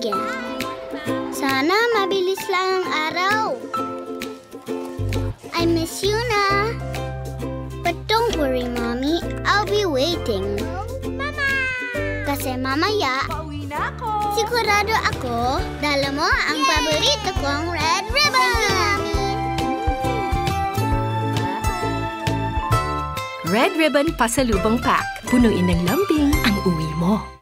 go again. Sana mabilis lang ang araw. I miss you na. But don't worry, Mommy. I'll be waiting. Mama! Kasi mamaya, Pauwi na ako. sigurado ako, dala mo ang paborito kong red ribbon! Red Ribbon Pasalubong Pack. Punuin ng lambing ang uwi mo.